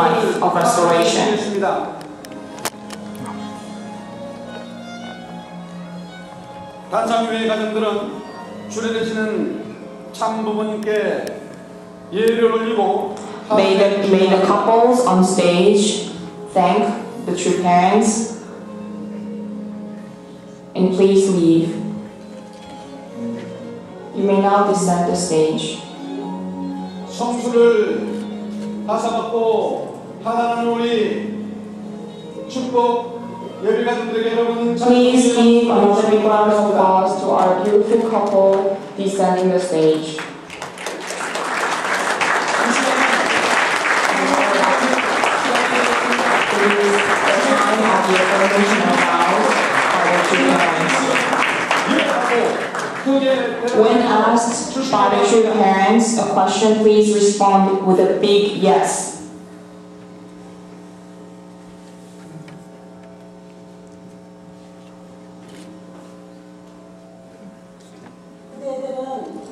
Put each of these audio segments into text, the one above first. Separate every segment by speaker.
Speaker 1: life of restoration.
Speaker 2: 단상교회 가정들은 주례 되시는 참 부모님께 예를 올리고
Speaker 1: May the, may the couples on stage thank the true parents and please leave. You may now descend the stage.
Speaker 2: 성수를 하사받고
Speaker 1: Please give another big round of applause to our beautiful couple descending the stage. When asked by the true parents a question, please respond with a big yes.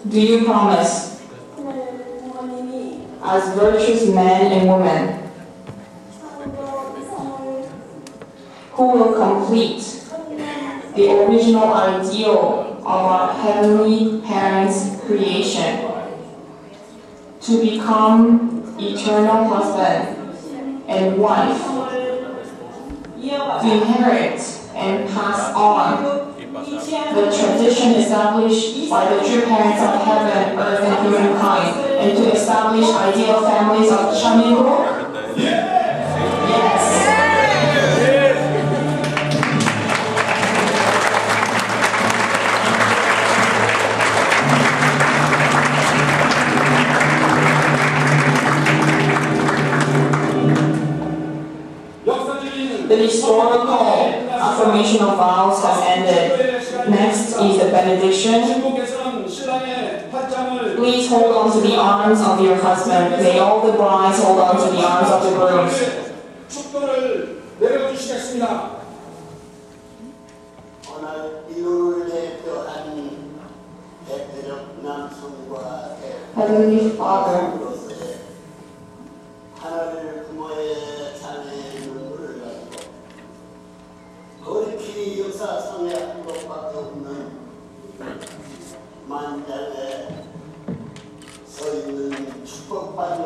Speaker 1: Do you promise? As virtuous men and women. Who will complete the original ideal of our Heavenly Parents' creation. To become eternal husband and wife. To inherit and pass on the tradition established by the true parents of heaven, earth, and humankind, and to establish ideal families of
Speaker 2: Chamiro. Yeah.
Speaker 1: The historical transformational vows has ended. Next is the benediction. Please hold on to the arms of your husband. May all the brides hold on to the arms of the
Speaker 3: groom.
Speaker 1: Heavenly Father,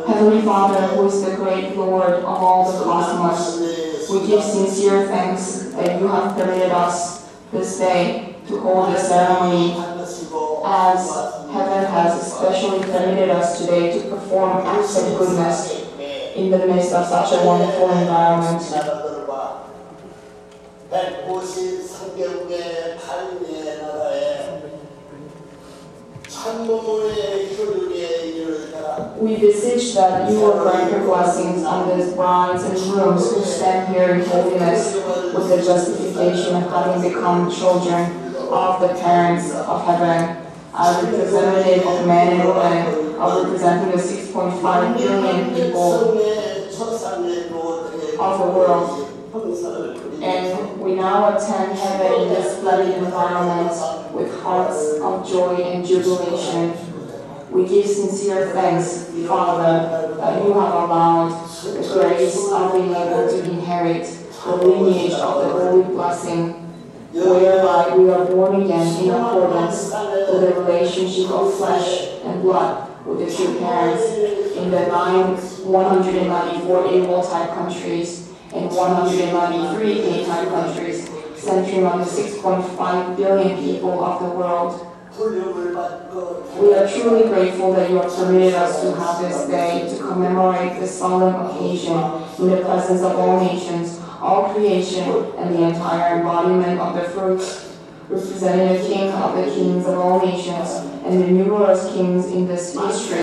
Speaker 1: Heavenly Father, who is the great Lord of all the cosmos, we give sincere thanks that you have permitted us this day to hold this ceremony as heaven has especially permitted us today to perform acts of goodness in the midst of such a wonderful environment. We beseech that you will grant your blessings on this brides and grooms who stand here in holiness with the justification of having become children of the parents of heaven. As representative of men and women, of representing the 6.5 billion people of the world. And we now attend heaven in this bloody environment with hearts of joy and jubilation. We give sincere thanks, Father, that you have allowed the grace of being Abel to inherit the lineage of the holy blessing, whereby we are born again in accordance with the relationship of flesh and blood with the true parents in the nine 194 able type countries and 193 A type countries, centering on the 6.5 billion people of the world. We are truly grateful that you have permitted us to have this day to commemorate this solemn occasion in the presence of all nations, all creation, and the entire embodiment of the fruits representing the King of the kings of all nations and the numerous kings in this history.